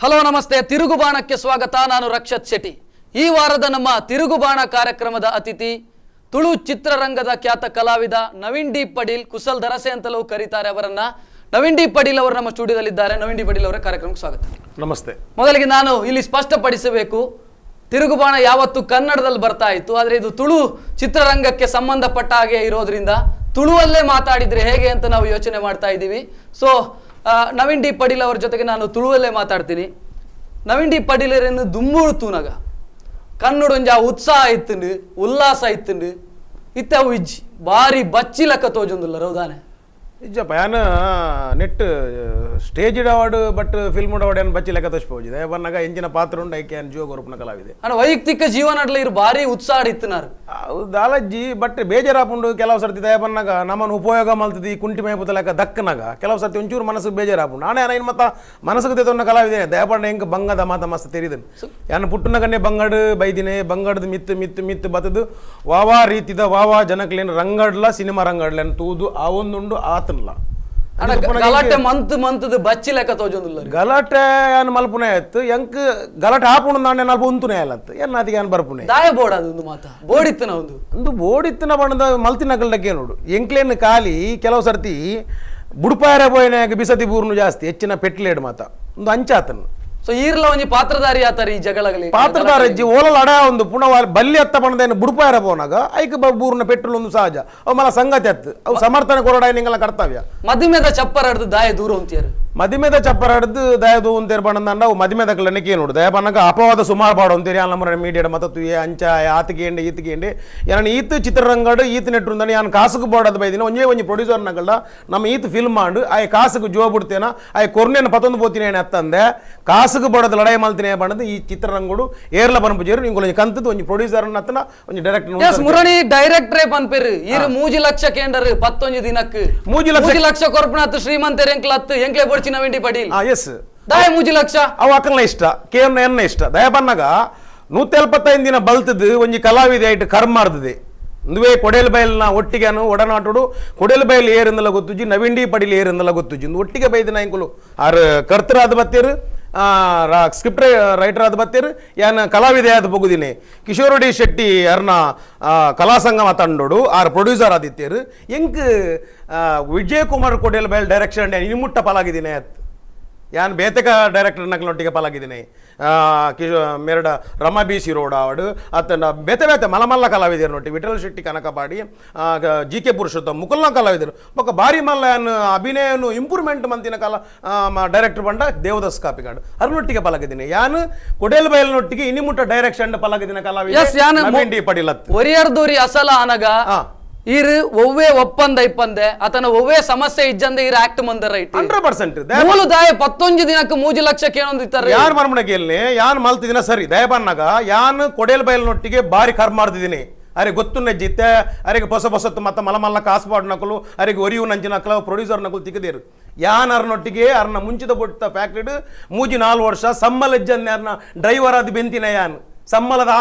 Hello ನಮಸ್ತೆ ತಿರುಗುಬಾಣಕ್ಕೆ ಸ್ವಾಗತ. ನಾನು ರಕ್ಷತ್ ಶೆಟ್ಟಿ. ಈ ವಾರದ ನಮ್ಮ ತಿರುಗುಬಾಣ ಕಾರ್ಯಕ್ರಮದ ಅತಿಥಿ ತುಳು ಚಿತ್ರರಂಗದ ಖ್ಯಾತ ಕಲಾವಿದ ನವೀನ್ ಡಿ ಪಡೀಲ್ ಕುಶಲ್ ದರಸೆ ಅಂತಲೂ ಕರೀತಾರೆ ಅವರನ್ನ. ನವೀನ್ ಡಿ ಪಡೀಲ್ ಅವರು ನಮ್ಮ ಸ್ಟುಡಿಯೋದಲ್ಲಿದ್ದಾರೆ. ನವೀನ್ ಡಿ ಪಡೀಲ್ ಅವರ ಕಾರ್ಯಕ್ರಮಕ್ಕೆ ಸ್ವಾಗತ. ನಮಸ್ತೆ. ಮೊದಲಿಗೆ ನಾನು ಇಲ್ಲಿ ಸ್ಪಷ್ಟಪಡಿಸಬೇಕು ತಿರುಗುಬಾಣ ಯಾವತ್ತು ಕನ್ನಡದಲ್ಲಿ ಬರ್ತಾ ಇತ್ತು ಆದರೆ ಇದು ತುಳು ಚಿತ್ರರಂಗಕ್ಕೆ ಸಂಬಂಧಪಟ್ಟ ಹಾಗೆ ಇರೋದ್ರಿಂದ ತುಳುವಲ್ಲೇ ಮಾತಾಡಿದರೆ ಹೇಗೆ ಅಂತ ನಾವು ಯೋಚನೆ ಮಾಡ್ತಾ ಇದ್ದೀವಿ. ಸೊ ನವೀನ್ ಡಿ ಪಡೀಲ್ ಅವ್ರ ಜೊತೆಗೆ ನಾನು ತುಳುವಲ್ಲೇ ಮಾತಾಡ್ತೀನಿ. ನವೀನ್ ಡಿ ಪಡೀಲರನ್ನು ದುಮ್ಮುಳು ತೂನಗ. ಕನ್ನಡೊಂಜ ಉತ್ಸಾಹ ಇತ್ತುಂಡು, ಉಲ್ಲಾಸ ಇತ್ತುಂಡು, ಇತ್ತ ಉಜ್ಜಿ ಬಾರಿ ಬಚ್ಚಿಲಕ್ಕ ತೋಜೊಂದುಲ್ಲ ರೌದಾನೆ. ಇಜ್ಜಪ್ಪ ಪಯಾನ net stage award but film award ಏನು ಬಚ್ಚಿ ಲೆಕ್ಕ ತೋರಿಸ್ಬೋದಿದೆ ಬನ್ನಾಗ ಎಂಚಿನ ಪಾತ್ರ ಉಂಡು ಐಕೆ ಜೀವ ಗೊರಪನ ಕಲಾವಿದೆ ಅಣ್ಣ ವೈಯಕ್ತಿಕ ಜೀವನ ಇರು ಭಾರಿ ಉತ್ಸಾಹ ಇತ್ತನಾರು. ದಾಲಜ್ಜಿ ಬಟ್ ಬೇಜಾರಾಪುಂಡು ಕೆಲವು ಸರ್ತಿ ದಯ ಬನ್ನಾಗ ನಮ್ಮನ್ನು ಉಪಯೋಗ ಮಲ್ತದಿ ಕುಂಟಿ ಮೈ ಲೆಕ್ಕ ದಕ್ಕನಾಗ ಕೆಲವು ಸರ್ತಿ ಒಂಚೂರು ಮನಸ್ಸು ಬೇಜಾರಾಪುಂಡು ನಾನೇ ಏನು ಮತ್ತ ಮನಸ್ಸಿಗೆ ತೆತ್ತೊನ್ನ ಕಲಾವಿದೆ ದಯಪಂಡ ಹೆಂಗೆ ಬಂಗದ ಮಾತ ಮಸ್ತ್ ತೆರಿದನು. ಯಾನು ಕಣ್ಣೆ ಬಂಗಡ್ ಬೈದಿನೆ ಬಂಗಡದ ಮಿತ್ತು ಮಿತ್ತು ಮಿತ್ತು ಬತ್ತದು ವಾವಾ ರೀತಿದ ವಾವಾ ಜನಕ್ಲೇನು ರಂಗಡ್ಲ ಸಿನಿಮಾ ರಂಗಡ್ಲೇನು ತೂದು ಆ ಒಂದುಂಡು ಆತನ್ಲ ಅಣ್ಣ ಗಲಾಟೆ ಮಂತ್ ಮಂತದ ಬಚ್ಚಿ ಲೆಕ್ಕ ತೋಜೊಂದುಲ್ಲ ಗಲಾಟೆ ಏನು ಮಲ್ಪುನೆ ಆಯ್ತು? ಎಂಕ್ ಗಲಾಟೆ ಹಾಪುಣ ನಾಣ್ಯ ನಲ್ಪ ಉಂತುನೆ ಅಲ್ಲಂತ ಏನು ಅದಕ್ಕೆ ಏನು ಬರ್ಪುನೆ ದಾಯ ಬೋರ್ಡ್ ಅದು ಒಂದು ಮಾತ. ಬೋಡಿತ್ತನ ಒಂದು ಒಂದು ಬೋಡಿತ್ತಿನ ಬಣ್ಣದ ಮಲ್ತಿನ ಗಲ್ಡಕ್ಕೆ ನೋಡು. ಎಂಕ್ಲೇನ್ ಖಾಲಿ ಕೆಲವು ಸರ್ತಿ ಬುಡುಪಾಯರ ಬೋಯನಾಗ ಬಿಸತಿ ಬೂರ್ನು ಜಾಸ್ತಿ ಹೆಚ್ಚಿನ ಪೆಟ್ಲೇಡ್ ಮಾತ. ಒಂದು ಅಂಚಾತನು. ಸೊ ಈರ್ಲ ಒಂಜಿ ಪಾತ್ರಧಾರಿ ಆತಾರೆ ಈ ಜಗಳಗಲಿ. ಪಾತ್ರಧಾರಿ ಅಜ್ಜಿ ಓಲಲ್ ಅಡ ಒಂದು ಪುನಃ ಬಲ್ಲಿ ಅತ್ತ ಬಣ್ಣದೇನು ಬುಡುಪಾಯರ ಪೋನಾಗ ಐಕ ಬೂರ್ನ ಪೆಟ್ರೋಲ್ ಒಂದು ಸಹಜ ಅವು ಮಲ ಸಂಗತಿ ಹತ್ತು ಅವು ಸಮರ್ಥನೆ ಕೊರಡ ನಿಂಗಲ ಕರ್ತವ್ಯ. ಮದಿಮೆದ ಚಪ್ಪರ ಹಿಡ್ದು ದಾಯ ದೂರ ಅಂತೀಯಾರು ಮದಿಮೆದ ಚಪ್ಪರ ಹಿಡ್ದು ದೂ ಅಂತೇರ್ ಬಣ್ಣದಂಡ ಅವು ಮದಿಮೆದ ಕಲ್ಲನಿಕೆ ನೋಡು ದಯ ಬಣ್ಣಗ ಅಪವಾದ ಸುಮಾರು ಬಾಡು ಅಂತೀರಿ ನಮ್ಮ ಮೀಡಿಯಾ ಮತ್ತು ಏ ಅಂಚ ಆತಿಗೇಂಡೆ ಈತಿಗೇಂಡೆ ಯಾನು ಈತ್ ಚಿತ್ರರಂಗಡು ಈತ್ ನೆಟ್ರುಂದನೆ ಯಾನು ಕಾಸುಗೆ ಬೋಡದ ಬೈದಿನ ಒಂಜೇ ಒಂಜಿ ಪ್ರೊಡ್ಯೂಸರ್ ನಗಲ್ಲ ನಮ್ಮ ಈತ್ ಫಿಲ್ಮ್ ಮಾಡು ಆಯ್ ಕಾಸುಗೆ ಜೋ ಬಿಡ್ತೇನ ಆಯ್ ಕೊರ್ನೇನು ಪತ್ತೊಂದು ಪೋತಿನ ಏನು ಅತ್ತಂದೆ ಕಾಸುಕು ಬೋಡದ ಲಡಾಯಿ ಮಾಲ್ತಿನ ಬಣ್ಣದ ಈ ಚಿತ್ರರಂಗಡು ಏರ್ಲ ಪನ್ಪಜೇರು ನೀವು ಒಂಜಿ ಕಂತದ್ದು ಒಂದು ಪ್ರೊಡ್ಯೂಸರ್ ಅತ್ತನ ಒಂದು ಡೈರೆಕ್ಟರ್ ಮುರಣಿ ಡೈರೆಕ್ಟ್ರೇ ಪನ್ಪೇರು ಈ ಮೂಜಿ ಲಕ್ಷ ಕೇಂದ್ರ ಪತ್ತೊಂಜಿ ದಿನಕ್ಕೆ. ಮೂಜಿ ಲಕ್ಷ- ಮೂಜಿ ಲಕ್ಷ ಕೊರ್ಪಣತ್ ಶ್ರೀಮಂತ ಎಂಕ್ಲತ್ ಎಂಕ್ಲೆ ಬಡ್ಚಿ ನವೆಂಡಿ ಪಡೀಲ್. ಆ ಎಸ್ ದಾಯ ಮೂಜಿ ಲಕ್ಷ. ಅವು ಅಕ್ಕನ ಇಷ್ಟ ಕೆ ಎನ್ ಎನ್ನ ಇಷ್ಟ. ದಯಪನ್ನಗ ನೂತ ಎಲ್ಪತ್ತೈದು ದಿನ ಬಲ್ತದ್ದು ಒಂಜಿ ಕಲಾವಿದೆ ಆಯ್ತು ಕರ್ಮ ಮಾಡ್ತದೆ. ಒಂದುವೇ ಕೊಡೇಲ್ ಬಯಲ್ನ ಒಟ್ಟಿಗೆ ಒಡನಾಟೋಡು ಕೊಡೇಲ್ ಬಯಲ್ ಏರಿಂದಲ ಗೊತ್ತುಜಿ ನವಿಂಡಿ ಪಡಿಲಿ ಏರಿಂದಲ ಗೊತ್ತುಜಿ ಒಟ್ಟಿಗೆ ಬೈದಿನ ಇಂಕುಲು ಆರು ಕರ್ತರಾದ ಬತ್ತೇರು ಸ್ಕ್ರಿಪ್ಟ್ ರೈಟರ್ ಆದ ಬತ್ತೀರ್ ಯಾನ್ ಕಲಾವಿದೆ ಆದ ಬಗುದಿನಿ. ಕಿಶೋರ್ ಡಿ ಶೆಟ್ಟಿ ಅರ್ನ ಕಲಾಸಂಗ ಕಲಾ ಸಂಗಮ ತಂಡೋಡು, ಆರ್ ಪ್ರೊಡ್ಯೂಸರ್ ಆದಿತ್ಯರು ಎಂಕ್ ವಿಜಯ್ ಕುಮಾರ್ ಕೋಟೆಲ್ ಬೇಲ್ ಡೈರೆಕ್ಷನ್ ಇನ್ಮುಟ್ಟ ಪಾಲಾಗಿದ್ದೀನಿ ಅತ್ ಯಾನ್ ಬೇತಕ ಡೈರೆಕ್ಟರ್ ನಕ್ಲೊಟ್ಟಿಗೆ ಪಾಲಾಗಿದ್ದೀನಿ. ಕಿಶೋ ಮೇರಡ ರಮಾ ಬಿ ಸಿರೋಡ ಅವಡು ಅತನ ಬೇತೆ ಬೇತೆ ಮಲಮಲ್ಲ ಕಲಾವಿದರು ನೊಟ್ಟಿ ವಿಠಲ್ ಶೆಟ್ಟಿ ಕನಕಪಾಡಿ ಜಿ ಕೆ ಪುರುಷೋತ್ತಮ್ ಮುಕುಲ್ನ ಕಲಾವಿದರು. ಬೊಕ್ಕ ಬಾರಿ ಮಲ್ಲ ಅಭಿನಯನು ಇಂಪ್ರೂವ್ಮೆಂಟ್ ಮಂತಿನ ಕಲಾ ಡೈರೆಕ್ಟರ್ ಬಂಡ ದೇವದಾಸ್ ಕಾಪಿಗಾಡು. ಅರ್ನೊಟ್ಟಿಗೆ ಪಲಗಿದ್ದೀನಿ. ಯಾನು ಕೊಡೇಲ್ ಬಯಲ್ನೊಟ್ಟಿಗೆ ಇನ್ನಿಮುಟ್ಟ ಡೈರೆಕ್ಷನ್ ಯಾನ್ ಕಲಾವಿದ ಪಡಿಲತ್. ಒರಿಯರ್ದೂರಿ ಅಸಲ ಅನಗ ಈರು ಒವ್ವೇ ಒಪ್ಪಂದ ಇಪ್ಪಂದೆ ಅತನ ಒವ್ವೇ ಸಮಸ್ಯೆ ಇಜ್ಜಂದೆ ಇರ್ ಆಕ್ಟ್ ಮಂದ ರೈಟ್ ಹಂಡ್ರೆಡ್ ಪರ್ಸೆಂಟ್ ಮೂಲು ದಾಯ ಪತ್ತೊಂಜಿ ದಿನಕ್ಕೆ ಮೂಜಿ ಲಕ್ಷ ಕೇಳೊಂದಿತ್ತಾರೆ ಯಾನ್ ಮರ್ಮಣ ಕೇಳಿ ಯಾನ್ ಮಲ್ತಿದಿನ ಸರಿ. ದಯಬನ್ನಾಗ ಯಾನ್ ಕೊಡೇಲ್ ಬಯಲ್ನೊಟ್ಟಿಗೆ ಬಾರಿ ಕರ್ ಮಾಡ್ತಿದ್ದೀನಿ ಅರೆ ಗೊತ್ತು ನೆಜ್ಜಿತ್ತೆ ಅರೆಗೆ ಹೊಸ ಹೊಸತ್ತು ಮತ್ತೆ ಮಲಮಲ್ಲ ಕಾಸ್ಪಾಡ್ ನಕಲು ಅರೆಗೆ ಒರಿಯು ನಂಚಿನ ನಕಲು ಪ್ರೊಡ್ಯೂಸರ್ ನಕಲು ತಿಕ್ಕದೇರು. ಯಾನ್ ಅರ್ನೊಟ್ಟಿಗೆ ಅರ್ನ ಮುಂಚಿದ ಬೊಟ್ಟ ಫ್ಯಾಕ್ಟ್ರಿಡ್ ಮೂಜಿ ನಾಲ್ಕು ವರ್ಷ ಸಮ್ಮಲಜ್ಜನ್ನೇ ಅರ್ನ ಡ್ರೈವರ್ ಅದು ಬೆಂತಿನ ಯಾನ್. ಸಮ್ಮಲದ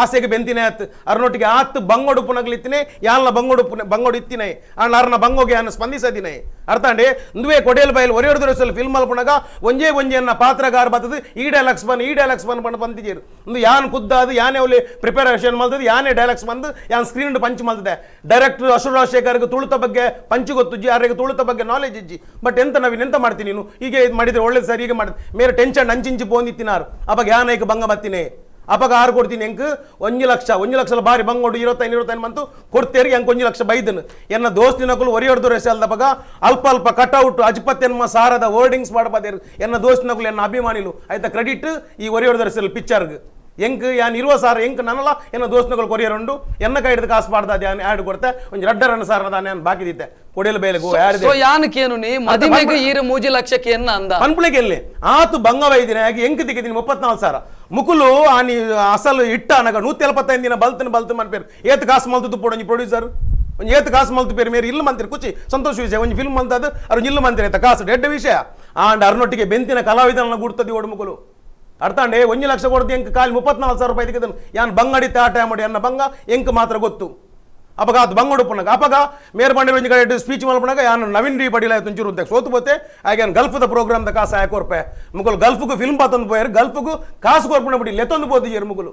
ಆಸೆಗೆ ಬೆಂತಿನೇ ಆತ್. ಅರ್ನೊಟ್ಟಿಗೆ ಆತ್ ಬಂಗೋಡು ಪುನಗ್ಲಿತ್ತಿನೇ, ಯಾಲ್ನ ಬಂಗೋಡು ಪುನ ಬಂಗೋಡು ಇತ್ತಿನೇ. ಅಣ್ಣ ಅರ್ನ ಬಂಗೋಗೆ ಅನ್ನ ಸ್ಪಂದಿಸದಿನೇ. ಅರ್ಥಾಂಡೆ ನುವೆ ಕೊಡೇಲ್ ಬೈಲ್ ಒರೆಯೊಡು ದೊರೆಸಲು ಫಿಲ್ಮ್ ಅಲ್ಪುಣಗ ಒಂಜೇ ಒಂಜೆ ಅನ್ನ ಪಾತ್ರಗಾರ ಬತ್ತದು ಈ ಡೈಲಾಗ್ಸ್ ಬಂದು ಈ ಡೈಲಾಗ್ಸ್ ಬಂದು ಬಂದು ಬಂದಿದ್ದೀರಿ ಒಂದು ಯಾನ್ ಕುದ್ದಾದು, ಯಾನೇ ಅವಲಿ ಪ್ರಿಪರೇಷನ್ ಮಲ್ತದೆ ಯಾನೇ ಡೈಲಾಗ್ಸ್ ಬಂದು ಯಾನ್ ಸ್ಕ್ರೀನ್ ಪಂಚ್ ಮಲ್ತದೆ ಡೈರೆಕ್ಟರ್ ಅಶೋಕ್ ರಾಜಶೇಖರ್ಗೆ ತುಳುತ ಬಗ್ಗೆ ಪಂಚ್ ಗೊತ್ತು ಜಿ ಯಾರಿಗೆ ತುಳುತ ಬಗ್ಗೆ ನಾಲೆಜ್ ಇಜ್ಜಿ. ಬಟ್ ಎಂತ ನಾವು ಎಂತ ಮಾಡ್ತೀನಿ ನೀನು? ಹೀಗೆ ಮಾಡಿದ್ರೆ ಒಳ್ಳೇದು ಸರಿ, ಹೀಗೆ ಮಾಡಿದ್ರೆ. ಮೇರೆ ಟೆನ್ಷನ್ ಅಂಚಿಂಚಿ ಬೋಂದಿತ್ತಿನಾರು ಅವಾಗ ಯಾನೇಗೆ ಬಂಗ ಬತ್ತಿನೇ. ಅಪಗ ಆರು ಕೊಡ್ತೀನಿ ಎಂಕ್ ಒಂಜಿ ಲಕ್ಷ ಒಂಜಿ ಲಕ್ಷ ಬಾರಿ ಬಂಗೋಡು ಇರುವತ್ತೈದು ಇರುವತ್ತೈದು ಮಂತು ಕೊಡ್ತೇರಿ ಎಂಕ್ ಒಂಜಿ ಲಕ್ಷ ಬೈದನು. ಎನ್ನ ದೋಸ್ತಿನಕಲು ಒರಿಯೊಡ್ದು ರೆಸಲ್ದ ಬಗ ಅಲ್ಪ ಅಲ್ಪ ಕಟೌಟ್ ಅಜ್ಪತ್ ಎನ್ಮ ಸಾರದ ವರ್ಡಿಂಗ್ಸ್ ಮಾಡಬಾದೇರು. ಎನ್ನ ದೋಸ್ತಿನಕಲು ಎನ್ನ ಅಭಿಮಾನಿಲು ಆಯ್ತಾ ಕ್ರೆಡಿಟ್ ಈ ಒರಿ ಒರಿಯೊಡ್ದು ರೆಸಲ್ ಪಿಕ್ಚರ್ಗೆ ಎಂಕ್ ಯಾನ್ ಇರುವ ಸಾರ ಎಂಕ್ ನನ್ನಲ್ಲ ಎನ್ನ ದೋಸ್ತಿನಗಳು ಕೊರಿಯರ್ ಉಂಡು ಎನ್ನ ಹಿಡಿದು ಕಾಸು ಮಾಡ್ದ ಯಾನ್ ಆಡ್ ಕೊಡ್ತೆ. ಒಂದು ರಡ್ಡರನ್ನ ಸಾರ ನಾನು ಯಾನ್ ಬಾಕಿ ದಿತ್ತೆ ಕೊಡಿಯಲು ಬೇಲೆಗು ಯಾರಿದೆ ಸೊ ಯಾನಕೇನು ನೀ? ಮದುವೆಗೆ ಈರು ಮೂಜಿ ಲಕ್ಷಕ್ಕೆ ಎನ್ನ ಅಂದ? ಪನ್ಪುಳಿಗೆ ಎಲ್ಲಿ ಆತು ಬಂಗ ವೈದಿನ ಎಂಕ್ ದಿಕ್ಕಿದ್ದೀನಿ ಮುಪ್ಪತ್ನಾಲ್ಕು ಸಾವಿರ ಮುಕುಲು ಆನಿ ಅಸಲು ಇಟ್ಟ ನನಗ ನೂತ ಎಲ್ಪತ್ತೈದು ದಿನ ಬಲ್ತನ ಬಲ್ತು ಮನ್ಪೇರು ಏತ್ ಕಾಸು ಮಲ್ತು ಪೋಡೊಂಜಿ ಪ್ರೊಡ್ಯೂಸರ್ ಒಂಜಿ ಏತ್ ಕಾಸು ಮಲ್ತು ಪೇರು ಮೇರೆ ಇಲ್ಲ ಮಂತಿರು ಕುಚಿ ಸಂತೋಷ ವಿಷಯ ಒಂಜಿ ಫಿಲ್ಮ್ ಅಂತದ್ದು ಅವ್ರು ಇಲ್ಲ ಮಂತಿರ ಆಯ್ತಾ ಕಾಸು ಡೆಡ್ ವಿಷಯ ಆಂಡ್ ಅರ್ನೊಟ್ಟಿಗೆ ಬೆಂತಿನ ಕಲಾವಿದನ ಗುಡ್ತದಿ ಓಡು ಮುಕುಲು ಅರ್ಥ ಅಂಡೆ ಒಂಜಿ ಲಕ್ಷ ಕೊಡ್ದು ಎಂಕ್ ಕಾಲಿ ಮುಪ್ಪತ್ನಾಲ್ಕು ಸಾವಿರ ರೂಪಾಯಿ ತೆಗೆದನು ಯಾನ್ ಬಂಗಡಿ ತಾಟ ಮಾಡಿ ಅನ್ನ ಬಂಗ ಎಂಕ್ ಮಾತ್ರ ಗೊತ್ತು ಅಪಗ ಅದು ಬಂಗೋಡು ಪುನಗ ಅಪಗ ಮೇರ್ ಬಂಡಿ ಒಂಜಿ ಕಡೆ ಸ್ಪೀಚ್ ಮಲ್ಪನಾಗ ಯಾನು ನವೀನ್ ಡಿ ಪಡಿಲ ತುಂಚೂರು ಅಂತ ಸೋತು ಪೋತೆ ಹಾಗೆ ಗಲ್ಫದ ಪ್ರೋಗ್ರಾಮ್ ದ ಕಾಸು ಹಾಕಿ ಕೊರ್ಪೆ ಮುಗುಲು ಗಲ್ಫ್ಗೂ ಫಿಲ್ಮ್ ಪಾತೊಂದು ಪೋಯಾರು ಗಲ್ಫ್ಗೂ ಕಾಸು ಕೊರ್ಪುಣ ಬಿಡಿ ಲೆತ್ತೊಂದು ಪೋದು ಜೇರು ಮುಗುಲು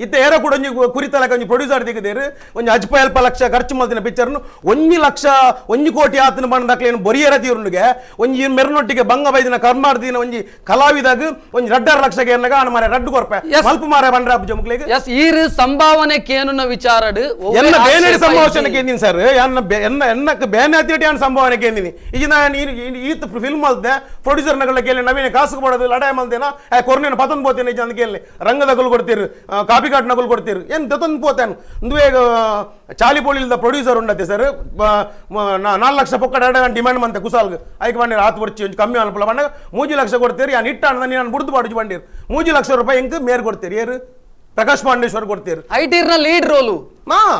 ಇತ್ತೆ ಏರೋ ಕೂಡ ಒಂಜಿ ಕುರಿತಲಕ ಒಂಜಿ ಪ್ರೊಡ್ಯೂಸರ್ ತೆಗೆದೇರು ಒಂಜಿ ಅಜ್ಪ ಅಲ್ಪ ಲಕ್ಷ ಖರ್ಚು ಮಲ್ತಿನ ಪಿಕ್ಚರ್ನು ಒಂಜಿ ಲಕ್ಷ ಒಂಜಿ ಕೋಟಿ ಆತನ ಬಣ್ಣ ಏನು ಬೊರಿಯರ ತೀರುನಿಗೆ ಒಂಜಿ ಮೆರನೊಟ್ಟಿಗೆ ಬಂಗ ಬೈದಿನ ಕರ್ಮಾರ್ದಿನ ಒಂಜಿ ಕಲಾವಿದಾಗ ಒಂಜಿ ರಡ್ಡರ ಲಕ್ಷಗೆ ಏನಾಗ ಅಣ್ಣ ಮಾರೆ ರಡ್ಡು ಕೊರ್ಪೆ. ಸ್ವಲ್ಪ ಮಾರ ಬಂಡ್ರ ಜಮಕ್ಲಿಗೆ ಎಸ್ ಈರ್ ಸಂಭಾವನೆ ಕೇನು ವಿಚಾರಡು? ಎಲ್ಲ ಬೇನೆ ಸಂಭಾವನೆ ಕೇಂದಿನಿ ಸರ್ ಎನ್ನ ಎನ್ನ ಎನ್ನಕ್ಕೆ ಬೇನೆ ಹತ್ತಿಟಿ ಅನ್ನ ಸಂಭಾವನೆ ಕೇಂದಿನಿ ಈಗ ನಾನು ಈತ ಫಿಲ್ಮ್ ಮಲ್ದೆ ಪ್ರೊಡ್ಯೂಸರ್ ನಗಳ ಕೇಳಿ ನವೀನ ಕಾಸು ಕೊಡೋದು ಲಡಾಯ ಮಲ್ದೇನ? ಕೊರ್ನೇನು ಪತನ್ ಬೋತೇನೆ ಅಂತ ಕೇಳಿ ರಂಗದ ಕೊಡ್ತೀರಿ. ಕಾಪಿ ಕಾಟ್ ನಗಲ್ ಕೊಡ್ತೀರಿ? ಏನು ದೊತ್ತೊಂದು ಪೋತೇನು? ಒಂದುವೇ ಚಾಲಿ ಪೋಳಿಲ್ದ ಪ್ರೊಡ್ಯೂಸರ್ ಉಂಡತೆ ಸರ್ ನಾಲ್ಕು ಲಕ್ಷ ಪೊಕ್ಕಡ ಡಿಮ್ಯಾಂಡ್ ಮಂತೆ ಕುಸಾಲ್ಗೆ ಐಕ್ ಬಂದಿರ ಆತು ಬರ್ಚಿ, ಒಂಚು ಕಮ್ಮಿ ಅನ್ಪಲ. ಬಂದಾಗ ಮೂಜಿ ಲಕ್ಷ ಕೊಡ್ತೀರಿ? ಯಾನ್ ಇಟ್ಟ ಅಣ್ಣ ನಾನು ಬುಡ್ದು ಬಾಡಿಜಿ ಬಂದಿರಿ. ಮೂಜಿ ಲಕ್ಷ ರೂಪಾಯಿ ಇಂಕ್ ಮೇರ್ ಕೊಡ್ತೀರಿ? ಏರು? ಪ್ರಕಾಶ್ ಪಾಂಡೇಶ್ವರ್ ಕೊಡ್ತೀರಿ. ನ ಲೀಡ್ ರೋಲು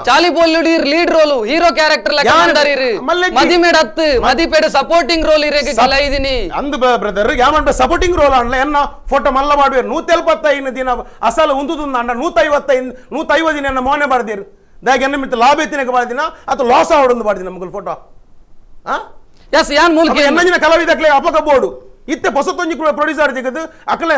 ಚಾಲಿ ಬೋಲ್ಯುಡೀರ್ ಲೀಡ್ ರೋಲು ಹೀರೋ ಕ್ಯಾರೆಕ್ಟರ್ ಮಾಡ್ದಾರಿರು ಮಲ್ಲೆಜ್ಜಿ. ಮದಿಮೇಡ್ ಹತ್ತು ಮದಿಪೇಡ ಸಪೋರ್ಟಿಂಗ್ ರೋಲ್ ಇರಕ್ಕೆ ಕೆಲ ಇದೀನಿ ಅಂದು ಬ್ರದರ್ ಯಾಮಂಟ ಸಪೋರ್ಟಿಂಗ್ ರೋಲ್ ಅಣ್ಣ ಎನ್ನ ಫೋಟೋ ಮಲ್ಲ ಮಾಡುವೆ? ನೂತ ಎಲ್ಪತ್ತೈದು ದಿನ ಅಸಲ ಉಂದುದು ಅಣ್ಣ ನೂತ ಐವತ್ತೈದು ನೂತ ಐವತ್ತು ದಿನ ಎನ್ನ ಮೋನೆ ಬಾರ್ದಿರು ದಾಗ ಎನ್ನ ಮಿತ್ತ ಲಾಭ ಎತ್ತಿನಕ್ಕೆ ಬಾರ್ದಿನ ಅಥವಾ ಲಾಸ್ ಆವಡೊಂದು ಬಾರ್ದಿನ ಮಗಳ ಫೋಟೋ ಹಾ ಎಸ್ ಯಾನ್ ಮೂಲಕ? ಅಪ್ಪ ಎನ್ನಂಜಿನ ಕಲಾವಿದಕ್ಲೆ ಅಪಕ ಬೋರ್ಡು. ಇತ್ತೆ ಹೊಸತೊಂಜಿ ಪ್ರೊಡ್ಯೂಸರ್ ದಿಗದು ಅಕಲೆ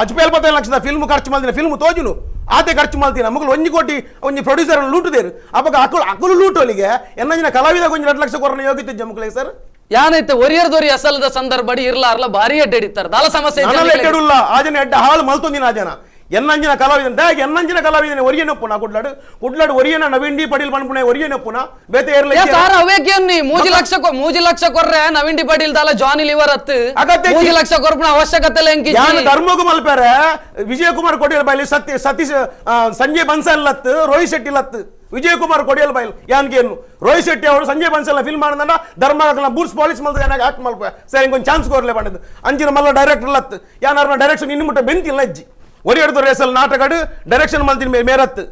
ಅಜ್ಪೇಲ್ ಪತ್ತೆ ಲಕ್ಷದ ಫಿಲ್ಮ್ ಖರ್ಚು ಮಾಡ್ದಿನ ಫಿಲ್ಮ್ ತೋಜುನು. ಆತೆ ಖರ್ಚು ಮಲ್ತಿನ ಮಗಳು ಒಂಜಿ ಕೋಟಿ ಒಂಜಿ ಪ್ರೊಡ್ಯೂಸರ್ ಲೂಟುದೇರು ಅಪಕ ಅಕಲು ಅಕಲು ಲೂಟೋಲಿಗೆ ಎನ್ನಂಜಿನ ಕಲಾವಿದ ಒಂಜಿ ಎರಡು ಲಕ್ಷ ಕೊರನ ಯೋಗಿತ್ತು ಜಮ್ಮಕ್ಲೆ ಸರ್? ಯಾನೈತೆ ಒರಿಯರ್ ದೊರಿ ಅಸಲದ ಸಂದರ್ಭ ಇರ್ಲಾರ್ಲ ಭಾರಿ ಎಡ್ಡೆ ಹಿಡಿತಾರೆ ದಾಲ ಸಮಸ್ಯೆ ಆಜನ ಎಡ್ಡ ಹಾಳು ಮಲ್ತೊಂದಿನ ಆಜನ ಎನ್ನಂಜಿನ ಕಲಾವಿದನ್ ಕಲಾವಿದನ ಒರಿಯನಪ್ಪುನ ಕುಡ್ಲಾಡು. ಕುಡ್ಲಾಡು ಒರಿಯನ ನವೀಂಡಿ ಪಡೀಲ್ ಪನ್ಪುಣೆ ಒರಿಯನಪ್ಪುನ ಬೇತೆ ಏರ್ಲ ಸಾರ ಸಾರ್ ಅವೇಕೇನ್ನಿ ಮೂಜಿ ಲಕ್ಷ ಕೊ- ಮೂಜಿ ಲಕ್ಷ ಕೊರ್ರೆ ನವೀನ್ ಡಿ ಪಾಟೀಲ್ ದಾಲ ಜಾನಿ ಲಿವರ್ ಅತ್ ಅಗತ್ಯ ಮೂಜಿ. ಲಕ್ಷ ಕೊರ್ಪುನ ಅವಶ್ಯಕತೆ ಲೆಂಕಿ ಯಾನ ಯಾನ್ ಮಲ್ಪೆರೆ ವಿಜಯ ವಿಜಯಕುಮಾರ್ ಕೊಡಿಯಲ್ ಬೈಲಿ ಸತ್ಯ ಸತೀಶ್ ಸಂಜಯ್ ಬನ್ಸಲ್ ಲತ್ ರೋಹಿತ್ ಶೆಟ್ಟಿ ಲತ್ ವಿಜಯಕುಮಾರ್ ಕೊಡಿಯಲ್ ಬೈಲ್ ಯಾನ್ಗೇನು ರೋಹಿತ್ ಶೆಟ್ಟಿ ಅವರು ಸಂಜಯ್ ಬನ್ಸಲ್ ಫಿಲ್ಮ್ ಮಾಡಿದ ಧರ್ಮ ಬೂರ್ಸ್ ಪಾಲಿಸ್ ಮಲ್ತ ಏನಾಗ ಆಕ್ಟ್ ಮಲ್ಪ ಸರಿ ಹಿಂಗೊಂದು ಚಾನ್ಸ್ ಕೊರ್ಲೆ ಬಂದದ್ದು. ಅಂಜಿನ ಮಲ್ಲ ಡೈರೆಕ್ಟರ್ ಲತ್ ಯಾನಾರ ಡೈರೆಕ್ಷನ್ ಇನ್ನು ಮುಟ್ಟ ಬೆಂತಿಲ್ಲ ಅಜ್ಜಿ. ಒರಿಯಡ್ದು ರೇಸಲ್ ನಾಟಕಡು ಡೈರೆಕ್ಷನ್ ಮಲ್ತಿನ ಮೇರತ್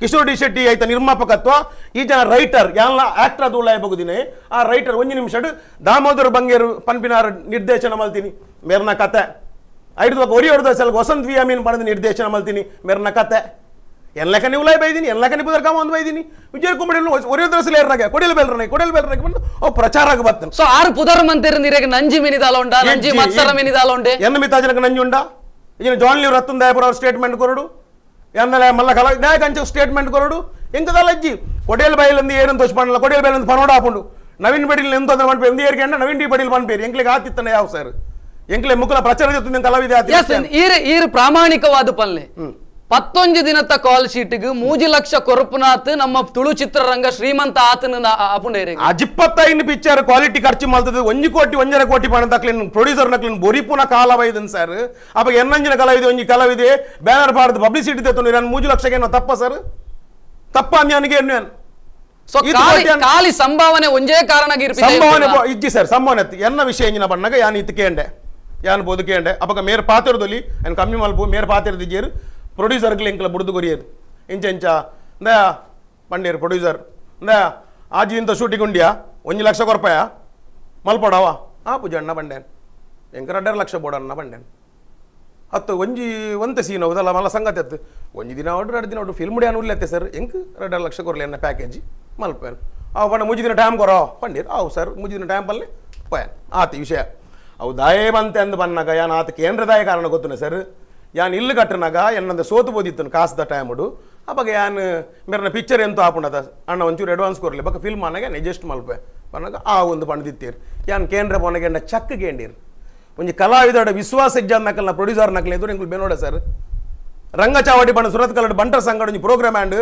ಕಿಶೋರ್ ಡಿ ಶೆಟ್ಟಿ ಆಯ್ತ ನಿರ್ಮಾಪಕತ್ವ. ಈ ಜನ ರೈಟರ್ ಯಾನ್ಲ ಆಕ್ಟರ್ ಅದು ಉಳ್ಳಾಯ ಬಗುದಿನಿ ಆ ರೈಟರ್ ಒಂದು ನಿಮಿಷ ದಾಮೋದರ ಬಂಗೇರು ಪನ್ಪಿನಾರ ನಿರ್ದೇಶನ ಮಲ್ತೀನಿ. ಮೇರ್ನ ಕತೆ. ಐದು ಒರಿ ಹೊಡೆದ ಸಲ ವಸಂತ್ ವಿ ಅಮೀನ್ ನಿರ್ದೇಶನ ಮಲ್ತೀನಿ. ಮೇರ್ನ ಕತೆ. ಎಲ್ಲಕನಿ ಉಲಾಯ್ ಬೈದಿನಿ ಎಲ್ಲಕನಿ ಕನಿ ಕಾಮ ಒಂದು ಬೈದಿನಿ. ವಿಜಯ್ ಕುಮಾರ್ ಒರಿ ಹೊಡೆದ ಏರ್ನಾಗೆ ಕೊಡಿಲ್ ಬೆಲ್ರನೆ ಕೊಡಿಲ್ ಬೆಲ್ರನೆ ಬಂದು ಓ ಪ್ರಚಾರ ಆಗಿ ಬರ್ತೇನೆ. ಸೊ ಆರು ಪುದರ್ ಮಂತಿರ ನೀರಿಗೆ ನಂಜಿ ಮಿನಿದಾಲ ಉಂಡ ನಂಜಿ ಮತ್ಸರ ಮಿನಿದಾಲ ಉಂಡೆ ಎನ್ನ ಮಿತಾಜನಕ ನಂಜುಂಡ ಈಗಿನ ಜಾನ್ ಲಿವ್ ರತ್ತನ್ ದಯಪುರ ಅವ್ರ ಸ್ಟೇಟ್ಮೆಂಟ್ ಕೊರಡು ಎನ್ನಲೆ ಮಲ್ಲ ಕಲ ದಾಯ ಕಂಚ ಸ್ಟೇಟ್ಮೆಂಟ್ ಕೊರಡು ಎಂಕದಲ್ಲ ಅಜ್ಜಿ ಕೊಡೇಲ್ ಬೈಲಂದು ಏನಂತ ತೋಚ್ ಮಾಡಲ್ಲ ಕೊಡೇಲ್ ಬೈಲಂದು ಪನೋಡ ಹಾಕೊಂಡು ನವೀನ್ ಬಡಿಲ್ ಎಂತ ಮನ್ಪೆ ಎಂದ ಏರ್ಗೆ ನವೀನ್ ಡಿ ಬಡಿಲ್ ಮನ್ಪೇರಿ ಎಂಕ್ಲಿಗೆ ಆತಿತ್ತನೆ ಯಾವ ಸರ್ ಎಂಕ್ಲೆ ಮುಕ್ಕಲ ಪ್ರಚಾರ ಜೊತೆ ಕಲಾವಿದ ಎಸ್ ಈರ್ ಈರ್ ಪ್ರಾಮಾಣಿಕವಾದ ಪಲ್ಲೆ ಪತ್ತೊಂಜು ದಿನದ ಕಾಲ್ ಶೀಟ್ಗೆ ಮೂಜಿ ಲಕ್ಷ ಕೊರಪುನಾತ್ ನಮ್ಮ ತುಳು ಚಿತ್ರರಂಗ ಶ್ರೀಮಂತ ಆತನ ಅಪುಂಡೇರಿ ಅಜಿಪ್ಪತ್ತೈದು ಪಿಕ್ಚರ್ ಕ್ವಾಲಿಟಿ ಖರ್ಚು ಮಾಡ್ತದೆ ಒಂಜಿ ಕೋಟಿ ಒಂಜರ ಕೋಟಿ ಪಣ ತಕ್ಲಿನ್ ಪ್ರೊಡ್ಯೂಸರ್ ನಕ್ಲಿನ್ ಬೊರಿಪುನ ಕಾಲವೈದನ್ ಸರ್ ಅಪ್ಪ ಎನ್ನಂಜಿನ ಕಲಾವಿದೆ ಒಂಜಿ ಕಲಾವಿದೆ ಬ್ಯಾನರ್ ಪಾಡ್ದು ಪಬ್ಲಿಸಿಟಿ ತೆತ್ತು ನಾನು ಮೂಜು ಲಕ್ಷಕ್ಕೆ ಏನೋ ತಪ್ಪ ಸರ್ ತಪ್ಪ ಅನ್ಯಾನಿಗೆ ಏನು ಸೊ ಇದು ಖಾಲಿ ಕೋಟಿ ಅನ್- ಖಾಲಿ ಸಂಭಾವನೆ ಒಂಜೇ ಕಾರಣ ಸಂಭಾವನೆ ಬೊ- ಇಜ್ಜಿ ಸರ್ ಸಂಭಾವನೆ ಎತ್ತಿ. ಎನ್ನ ವಿಷಯ ಎಂಜಿನ ಬಣ್ಣಗ ಯಾನ್ ಇತ್ತು ಕೇಂಡೆ ಯಾನ್ ಬೋದು ಕೇಂಡೆ ಅಪಕ ಮೇರ್ ಪಾತಿರದಲ್ಲಿ ఆయన ಕಮ್ಮಿ ಮಲ್ಪು ಮೇರ್ ಪಾತಿರದ ಇಂಕಲ ಬುಡ್ದು ಕೊರಿಯದು ಇಂಚ ಇಂಚ ಇಂದ ಪಂಡೀರ್ ಪ್ರೊಡ್ಯೂಸರ್ ಇಂದ ಆಜಿ ಇಂತ ಶೂಟಿಂಗ್ ಉಂಡ್ಯಾ ಒಂಜಿ ಲಕ್ಷ ಕೊರಪಾಯ ಮಲ್ಪಡವ ಆ ಪೂಜಣ್ಣ ಬಂಡೇನ್ ಎಂಕ ಎರಡರ ಲಕ್ಷ ಬೋಡಣ್ಣ ಬಂಡೇನ್ ಹತ್ತು ಒಂಜಿ ಒಂತೆ ಸೀನ್ ಹೌದಲ್ಲ ಮಲ್ಲ ಸಂಗತಿ ಅತ್ತು ಒಂಜಿ ದಿನ ಹೊಡ್ರು ಎರಡು ದಿನ ಹೊಡ್ರು ಫಿಲ್ಮ್ ಡ್ಯಾನ್ ಉರ್ಲತ್ತೆ ಸರ್ ಎಂಕ್ ಎರಡರ ಲಕ್ಷ ಕೊರ್ಲಿ ಅನ್ನ ಪ್ಯಾಕೇಜ್ ಮಲ್ಪೇನ್ ಆ ಬಣ್ಣ ಮುಜಿ ದಿನ ಟೈಮ್ ಕೊರೋ ಪಂಡೀರ್ ಅವು ಸರ್ ಮುಜಿ ದಿನ ಟೈಮ್ ಪಲ್ಲೆ ಪಯನ್ ಆತ ವಿಷಯ ಅವು ದಾಯೇ ಬಂತೆ ಅಂದು ಬನ್ನಾಗ ಯಾನ್ ಆತ ಕೇಂದ್ರದಾಯ ಕಾರಣ ಗೊತ್ತುನೆ ಸರ್ ಯಾನ್ ಇಲ್ಲು ಕಟ್ಟನಾಗ ಎನ್ನಂದ ಸೋತು ಬೋದಿತ್ತು ಕಾಸ್ದ ಟೈಮುಡು. ಅವಾಗ ಯಾನ್ ಮೇರನ ಪಿಕ್ಚರ್ ಎಂತೂ ಆಪುಣದ, ಅಣ್ಣ ಒಂಚೂರು ಅಡ್ವಾನ್ಸ್ ಕೊರಲಿ ಬಕ್ಕ ಫಿಲ್ಮ್ ಅನ್ನಾಗ ನೆಜೆಸ್ಟ್ ಮಲ್ಪೆ. ಬನ್ನಾಗ ಆ ಒಂದು ಪಣದಿತ್ತೀರ್. ಯಾನ್ ಕೇಂದ್ರ ಪೊನಗೆ ಎಂಡ ಚಕ್ ಗೇಂಡೀರ್. ಒಂಜಿ ಕಲಾವಿದೋಡ ವಿಶ್ವಾಸ ಇಜ್ಜಾದ ನಕಲ್ನ ಪ್ರೊಡ್ಯೂಸರ್ ನಕಲ್ ಎದುರು ಎಂಕುಲು ಬೇನೋಡ ಸರ್. ರಂಗಚಾವಡಿ ಬಣ್ಣ ಸುರತ್ ಕಲ್ಲಡ್ ಬಂಟರ್ ಸಂಗಡ ಒಂಜಿ ಪ್ರೋಗ್ರಾಮ್ ಆಂಡ್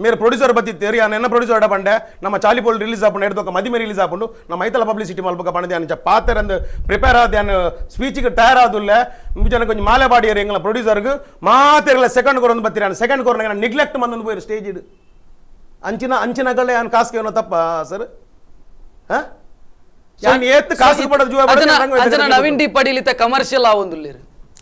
ಮೇರೆ ಪ್ರೊಡ್ಯೂಸರ್ ಬತ್ತಿತ್ತೇರಿ ಯಾನ್ ಎನ್ನ ಪ್ರೊಡ್ಯೂಸರ್ ಬಂಡೆ ನಮ್ಮ ಚಾಲಿಪೋಲ್ ರಿಲೀಸ್ ಆಪುಂಡು ಎಡ್ದೊಕ ಮದಿಮೆ ರಿಲೀಸ್ ಆಪುಂಡು ನಮ್ಮ ಐತಲ ಪಬ್ಲಿಸಿಟಿ ಮಲ್ಪಕ ಪಣದೆ ಅನ್ನ ಪಾತ್ರ ಅಂದ್ ಪ್ರಿಪೇರ್ ಆದ ಯಾನ್ ಸ್ಪೀಚಿಗೆ ತಯಾರ್ ಆದುಲ್ಲೆ ಮುಜನ ಕೊಂಚ ಮಾಲೆ ಬಾಡಿಯರ್ ಎಂಗ್ಲ ಪ್ರೊಡ್ಯೂಸರ್ಗೆ ಮಾತೆರ್ಲ ಸೆಕೆಂಡ್ ಕೊರೊಂದು ಬತ್ತೀರಿ ನಾನು ಸೆಕೆಂಡ್ ಕೊರೊಂದು ನಿಗ್ಲೆಕ್ಟ್ ಮಂದೊಂದು போயிரு ಸ್ಟೇಜ್ ಇಡು ಅಂಚಿನ ಅಂಚಿನಗಳೇ ಯಾನ್ ಕಾಸ್ಗೆ ಏನೋ ತಪ್ಪ ಸರ್ ಹಾ ಯಾನ್ ಏತ್ ಕಾಸು ಪಡದ ಜೀವ ಅಜನ ನವೀನ್ ಡಿ ಪಡಿಲಿತ ಕಮರ್ಷಿಯಲ್ ಆ ಒಂದು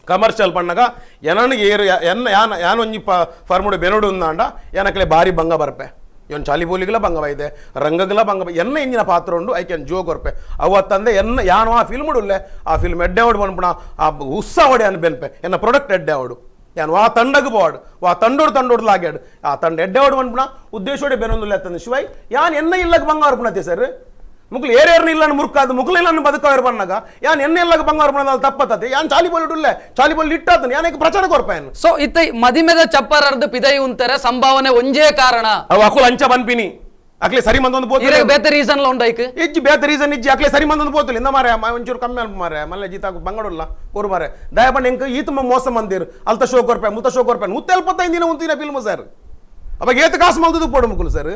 ಕಮರ್ಷಿಯಲ್ ಬಣ್ಣಗ ಎನನಿಗೆ ಏರು ಎನ್ನ ಯಾನ ಯಾನೊಂಜಿ ಪ, ಫರ್ಮುಡು ಬೆನೋಡು ಉಂದಾಂಡ, ಎನಕ್ಲೆ ಬಾರಿ ಭಂಗ ಬರ್ಪೆ. ಇವನ್ ಚಾಲಿಬೋಲಿಗಲ ಭಂಗವಾಯಿದೆ ರಂಗಗಲ ಬ- ಎನ್ನ ಇಂಜಿನ ಪಾತ್ರ ಉಂಡು, ಐ ಕ್ಯಾನ್ ಜೋ ಕೊರ್ಪೆ ಅವತ್ತಂದೆ ಎನ್ನ ಯಾನು ಆ ಫಿಲ್ಮ್ ಉಡುಲ್ಲೆ, ಆ ಫಿಲ್ಮ್ ಎಡ್ಡೆ ಅವಡು ಬಂದ್ಬಿಡ, ಆ ಉತ್ಸಾಹ ಹೊಡೆ ಅನ್ ಬೆನ್ಪೆ. ಎನ್ನ ಪ್ರೊಡಕ್ಟ್ ಎಡ್ಡೆ ಅವಡು ಯಾನ್ ಆ ತಂಡಗ್ ಬೋಡ್ ವಾ ತಂಡೋಡು ತಂಡೋಡು ಲಾಗ್ಯಾಡ್. ಆ ತಂಡ ಎಡ್ಡೆ ಅವಡು ಬಂದ್ಬಿಡ ಉದ್ದೇಶೋಡೆ ಬೇರೊಂದು ಲೆತ್ತಂದು ಶಿವಾಯ್ ಯಾನ್ ಎನ್ನ ಇಲ್ಲಕ್ಕೆ ಭಂಗ ಅರ್ಪಣತೆ ಸರ್? ಮುಕ್ಳು ಏರೇರ್ನ ಇಲ್ಲ ಮುರ್ಕಾದು ಮುಕ್ಳು ಇಲ್ಲ ಬದುಕವ್ರು ಬಣ್ಣಗ ಯಾನ್ ಎನ್ನ ಇಲ್ಲಗ ಬಂಗಾರ ಪುಣ ತಪ್ಪತ್ತೆ ಯಾನ್ ಚಾಲಿ ಬೋಲ್ ಇಡುಲ್ಲೆ ಚಾಲಿ ಬೋಲ್ ಇಟ್ಟಾತನು ಯಾನಕ್ಕೆ ಪ್ರಚಾರ ಕೊರ್ಪಾಯನ್ ಸೊ ಇತ್ತ ಮದಿಮೆದ ಚಪ್ಪರರ್ದು ಪಿದೈ ಉಂತಾರೆ ಸಂಭಾವನೆ ಒಂಜೇ ಕಾರಣ ಅವು ಅಕುಲ್ ಅಂಚ ಬನ್ಪಿನಿ ಅಕ್ಲೆ ಸರಿ ಮಂದೊಂದು ಇರ ಬೋತಲೆ ಬೇತೆ ರೀಸನ್ ಉಂಡೈಕ್ ಇಜ್ಜಿ ಬೇತ ರೀಸನ್ ಇಜ್ಜಿ ಅಕ್ಲೆ ಸರಿ ಮಂದೊಂದು ಬೋತಲೆ ಇಂದ ಮಾರೆ ಮ- ಒಂಚೂರು ಕಮ್ಮಿ ಅಲ್ಪ ಮಾರೆ ಮಲ್ಲ ಜೀತ ಬಂಗಡಲ್ಲ ಕೋರು ಮಾರೆ ದಯಪಂಡ ಎಂಕ ಈತ ಮೋಸ ಮಂದಿರ್ ಅಲ್ತ ಶೋ ಕೊರ್ಪೆ ಮುತ್ತ ಶೋ ಕೊರ್ಪೆ ಮುತ್ತ ಎಲ್ಪತ್ತೈದು ದಿನ ಉಂತಿನ ಫಿಲ್ಮ್ ಸರ್ ಅವಾಗ ಏತ ಕಾಸು ಮಲ್ತದು ಪೋಡು ಮುಕುಲು ಸರ್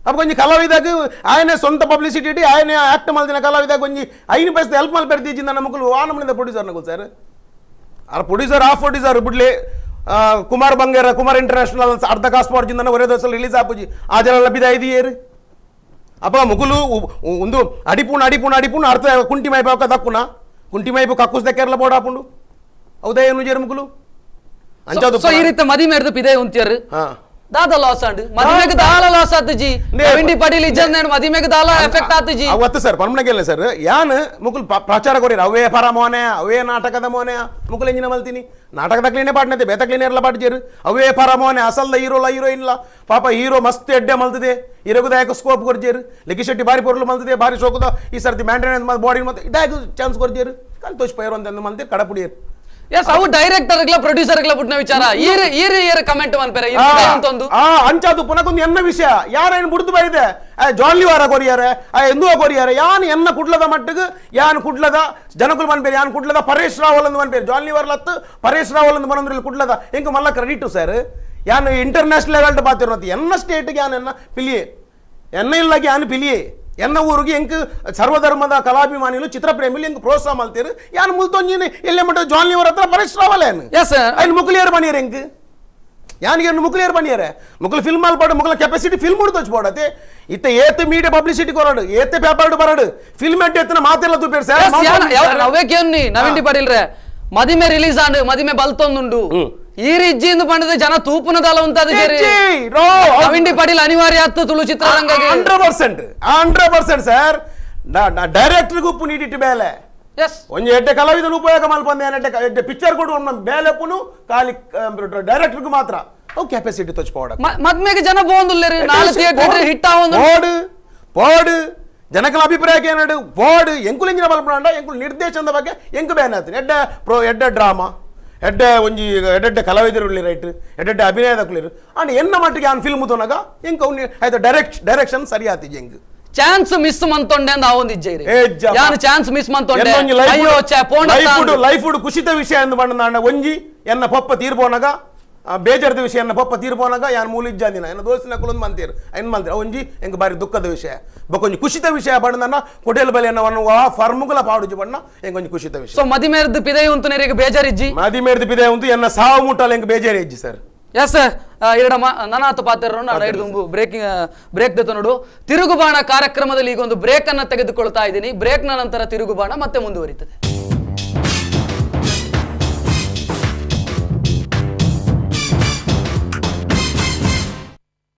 ಅಪ್ಪ ಕೊಂಚ ಕಲಾವಿದಾಗ ఆయనే సొంత పబ్లిసిటీ ఇట్టి ఆయనే యాక్ట్ మల్దిన కళావిద కొంచెం అయిన పైసలు హెల్ప్ మళ్ళీ పెడితే ఇచ్చింది అన్న ముగ్గులు వాన మీద ప్రొడ్యూసర్ నకులు సార్ ఆ ప్రొడ్యూసర్ ಆಫ್ ಪ್ರೊಡ್ಯೂಸರ್ ಬಿಡ್ಲಿ ಆ, ಕುಮಾರ್ ಬಂಗೇರ ಕುಮಾರ್ ಇಂಟರ್ನ್ಯಾಷನಲ್ ಅರ್ಧ ಕಾಸು ಮಾಡಿದ ಒರೇ ದೋಸಲ್ಲಿ ರಿಲೀಸ್ ಆಪುಜಿ ಆ ಜನ ಲಭಿದ ಐದು ಏರು ಅಪ್ಪ ಮುಗುಲು ಉ- ಉ- ಒಂದು ಅಡಿಪುಣ ಅಡಿಪುಣ ಅಡಿಪುಣ ಅರ್ಥ ಕುಂಟಿ ಮೈಪ ಅವಕ ದಕ್ಕುನ ಕುಂಟಿ ಮೈಪು ಕಕ್ಕುಸ್ ದಕ್ಕೆರ್ಲ ಬೋಡ ಹಾಪುಂಡು ಹೌದಾ ಏನು ಜೇರು ಮುಗುಲು ಅಂಚದು ಸೊ ಈ ರೀತಿ ಮದಿಮೆ ಹಿಡ್ದು ಪಿದೈ ಉಂತಿಯರ್ ಹಾ ದಾದ ಲಾಸ್ ಅಂಡ್ ಮದಿಮೆಗೆ ದಾಲ ಲಾಸ್ ಆತು ಜಿ. ನೇ- ಪಡಿಲಿ ಜನ್ ಮದಿಮೆಗೆ ದಾಲ ಎಫೆಕ್ಟ್ ಆತು ಜಿ. ಅವತ್ತು ಸರ್ ಪರ್ಮಣಗೆಲ್ಲ ಸರ್ ಯಾನ್ ಮುಕುಲ್ ಪ್ರಚಾರ ಕೊಡಿರ ಅವೇ ಪರ ಮೋನೆ ಅವೇ ನಾಟಕದ ಮೋನೆ ಮುಕುಲ್ ಎಂಜಿನ ಮಲ್ತಿನಿ? ನಾಟಕದ ಕ್ಲೀನೇ ಪಾಡ್ನತೆ ಬೇತ ಕ್ಲೀನೇ ಎಲ್ಲ ಪಾಡ್ಜೇರು ಅವೇ ಪರ ಮೋನೆ ಅಸಲ್ದ ಹೀರೋಲ ಹೀರೋಯಿನ್ ಇಲ್ಲ ಪಾಪ ಹೀರೋ ಮಸ್ತ್ ಎಡ್ಡೆ ಮಲ್ತಿದೆ. ಇರಗುದಾಯಕ ಸ್ಕೋಪ್ ಕೊಡ್ಜೇರು. ಲೆಕ್ಕಿ ಶೆಟ್ಟಿ ಬಾರಿ ಪೊರ್ಲು ಮಲ್ತಿದೆ ಬಾರಿ ಶೋಕದ. ಈ ಸರ್ತಿ ಮ್ಯಾಂಡ್ರೇನ್ ಬಾಡಿ ಮತ್ತೆ ಇದಾಯಕ ಚಾನ್ಸ್ ಕೊರ್ಜೇರು ಕಂತೋಷ್ ಪೈರು ಅಂತ ಮಲ್ತೀರಿ ಕಡಪುಡಿಯರು. ಎಸ್ ಅವು ಡೈರೆಕ್ಟರ್ಗಳ ಪ್ರೊಡ್ಯೂಸರ್ಗಳ ಬಿಟ್ಟ ವಿಚಾರ ಈರ್ ಈರ್ ಈರ್ ಕಮೆಂಟ್ ಮನ್ಪೆರೆ ಆ, ಅಂತ ಒಂದು ಆ ಅಂಚಾದು ಪುನಕೊಂದು ಎನ್ನ ವಿಷಯ ಯಾರೇನು ಬುಡ್ದು ಬೈದೆ ಜಾನ್ಲಿ ವಾರ ಕೊರಿಯಾರೆ ಆ ಎಂದುವ ಕೊರಿಯಾರೆ ಯಾನ್ ಎನ್ನ ಕುಡ್ಲದ ಮಟ್ಟಿಗೆ ಯಾನ್ ಕುಡ್ಲದ ಜನಕುಲ್ ಮನ್ಪೇರು ಯಾನ್ ಕುಡ್ಲದ ಪರೇಶ್ ರಾವಲ್ ಅಂದ್ ಮನ್ಪೇರು ಜಾನ್ಲಿ ವಾರ್ ಲತ್ತು ಪರೇಶ್ ರಾವಲ್ ಅಂದ್ ಮನಂದ್ರಲ್ಲಿ ಕುಡ್ಲದ ಎಂಕ ಮಲ್ಲ ಕ್ರೆಡಿಟ್ ಸರ್ ಯಾನ್ ಇಂಟರ್ನ್ಯಾಷನಲ್ ಲೆವೆಲ್ ಪಾತಿರೋದು ಎನ್ನ ಸ್ಟೇಟ್ಗೆ ಯಾನ್ ಎನ್ನ ಪಿಲಿಯೇ ಎನ್ನ ಇಲ್ಲಾಗಿ ಯಾನ್ ಪಿಲಿಯೇ ಎನ್ನ ಊರಿಗೆ ಹೆಂಗೆ ಸರ್ವಧರ್ಮದ ಕಲಾಭಿಮಾನಿಗಳು ಚಿತ್ರಪ್ರೇಮಿಲಿ ಹೆಂಗೆ ಪ್ರೋತ್ಸಾಹ ಮಾಡ್ತೀರಿ? ಯಾರು ಮುಲ್ತೊಂಜಿನ ಎಲ್ಲೇ ಮಟ್ಟ ಜಾನ್ಲಿ ಅವರ ಹತ್ರ ಪರಿಶ್ರಮಲೇನು ಎಸ್ ಅಲ್ಲಿ ಮುಕ್ಲಿಯರ್ ಬನಿಯರ್ ಹೆಂಗೆ? ಯಾನಿಗೇನು ಮುಕ್ಲಿಯರ್ ಬನಿಯರೆ ಮುಕ್ಲು ಫಿಲ್ಮ್ ಮಾಡ್ಬಾರ್ದು ಮುಗ್ಲ ಕೆಪಾಸಿಟಿ ಫಿಲ್ಮ್ ಉಡ್ದು ಹಚ್ಬೋಡತ್ತೆ. ಇತ್ತ ಏತ್ ಮೀಡಿಯಾ ಪಬ್ಲಿಸಿಟಿ ಕೊರಡು ಏತೆ ಪೇಪರ್ ಬರಡು. ಫಿಲ್ಮ್ ಅಡ್ಡಿ ಎತ್ತಿನ ಮಾತೆಲ್ಲ ಸರ್ ಅವೇ ನೀ ನವೀಂಟಿ ಪಡಿಲ್ರೆ. ಮದಿಮೆ ರಿಲೀಸ್ ಆಂಡ್ ಮದಿಮೆ ಬಲ್ತೊಂದುಂಡು. ಈ ರೀಜಿಯಿಂದ ಬಂದಿದೆ ಜನ ತೂಪುನದಲ್ಲ ಉಂಟಾದ ರೋ ನವೀನ್ ಪಾಟೀಲ್ ಅನಿವಾರ್ಯ ಆತು ತುಳು ಚಿತ್ರರಂಗಕ್ಕೆ hundred percent hundred percent sir ಡೈರೆಕ್ಟರ್ಗೆ ಉಪ್ಪು ನೀಡಿಟ್ಟು ಮೇಲೆ ಎಸ್ ಒಂದು ಎಡ್ಡೆ ಕಲಾವಿದನು ಉಪಯೋಗ ಮಲ್ಪಂದೆ ಎಡ್ಡೆ ಎಡ್ಡೆ ಪಿಕ್ಚರ್ ಕೊಡು ಒನ್ನ ಬೇಲೆಪ್ಪುನು ಖಾಲಿ ಡೈರೆಕ್ಟರ್ಗೆ ಮಾತ್ರ ಅವು ಕೆಪಾಸಿಟಿ ತೊಚ್ಚ ಪೋಡ ಮದ್ಮೇಗೆ ಜನ ಬೋಂದುಲ್ಲೇರಿ ನಾಳೆ ಥಿಯೇಟರ್ ಹಿಟ್ ಆವೊಂದು ಪೋಡು ಪೋಡು ಜನಕಲ ಅಭಿಪ್ರಾಯಕ್ಕೆ ಏನಾಡು ಬೋರ್ಡ್ ಎಂಕುಲು ಇಂಜಿನ ಬಲ್ಪಣ ಎಂಕುಲು ನಿರ್ದೇಶನದ ಬಗ್ಗೆ ಎಂಕು ಬೇನಾತೀನಿ ಎಡ್ಡ ಪ್ರೊ ಎಡ್ಡ ಡ್ರಾಮಾ ಎಡ್ಡ ಒಂಜಿ ಎಡ್ಡೆಡ್ಡ ಕಲಾವಿದರು ರೈಟ್ ಎಡ್ಡೆಡ್ಡ ಅಭಿನಯದ ಕುಳಿರು ಅಂಡ್ ಎನ್ನ ಮಟ್ಟಿಗೆ ಆನ್ ಫಿಲ್ಮ್ ತೋನಾಗ ಎಂಕ ಅವ್ನಿ ಆಯ್ತು ಡೈರೆಕ್ಟ್ ಡೈರೆಕ್ಷನ್ ಸರಿ ಆತಿಜಿ ಎಂಕ್ ಚಾನ್ಸ್ ಮಿಸ್ ಮಂತೊಂಡೆ ಅಂದ ಅವೊಂದು ಇಜ್ಜೈರಿ ಏ ಜಪ. ಯಾನ್ ಚಾನ್ಸ್ ಮಿಸ್ ಮಂತೊಂಡೆ ಎನ್ನೊಂಜಿ ಲೈಫ್ ಅಯ್ಯೋ ಚೆ ಪೋಂಡ ಲೈಫ್ ಲೈಫ್ ಕುಶಿತ ವಿಷಯ ಎಂದು ಬಂದ ಒಂಜಿ ಎನ್ನ ಪಪ್ಪ ತೀರ್ಬೋನಾಗ ಆ, ಬೇಜಾರದ ವಿಷಯ ಎನ್ನ ಪಪ್ಪ ತೀರ್ಬೋನಾಗ ಯಾನ್ ಮೂಲಿಜ್ಜಾದಿನ ಏನು ದೋಸ್ತಿನ ಕುಲೊಂದು ಮಂತೀರು ಐನ್ ಮಂತೀರ ಒಂಜಿ ಹೆಂಗೆ ಬಾರಿ ದುಃಖದ ವಿಷಯ. ಬೊಕೊಂಜಿ ಕುಶಿತ ವಿಷಯ ಬಣ್ಣನ ಕೊಟೇಲ್ ಬಲೆ ಅನ್ನೋ ಆ ಫರ್ಮುಗಳ ಪಾಡುಜಿ ಬಣ್ಣ ಒಂಜಿ ಕುಶಿತ ವಿಷಯ. ಸೊ ಮದಿಮೇರ್ದು ಪಿದೈ ಉಂತು ನೆರಿಗೆ ಬೇಜಾರಿಜ್ಜಿ? ಮದಿ ಮೇರ್ದು ಬಿದೆ ಉಂತು ಎನ್ನ ಸಾವು ಮುಟ್ಟಲ್ಲ ಹೆಂಗೆ ಬೇಜಾರಿ ಇಜ್ಜಿ ಸರ್ ಎಸ್ ಎರಡ ನನಾತು ಪಾತ್ರ ಬ್ರೇಕಿಂಗ್ ಬ್ರೇಕ್ ದತ್ತ ನೋಡು. ತಿರುಗುಬಾಣ ಕಾರ್ಯಕ್ರಮದಲ್ಲಿ ಈಗ ಒಂದು ಬ್ರೇಕ್ ಅನ್ನ ತೆಗೆದುಕೊಳ್ತಾ ಇದ್ದೀನಿ. ಬ್ರೇಕ್ನ ನಂತರ ತಿರುಗುಬಾಣ ಮತ್ತೆ ಮುಂದುವರಿತದೆ.